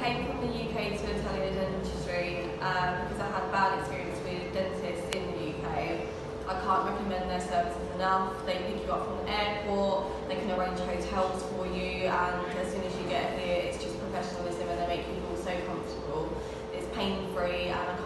came from the UK to Attelia dentistry um, because I had bad experience with dentists in the UK. I can't recommend their services enough. They pick you up from the airport, they can arrange hotels for you, and as soon as you get here, it's just professionalism and they make you feel so comfortable. It's pain-free and I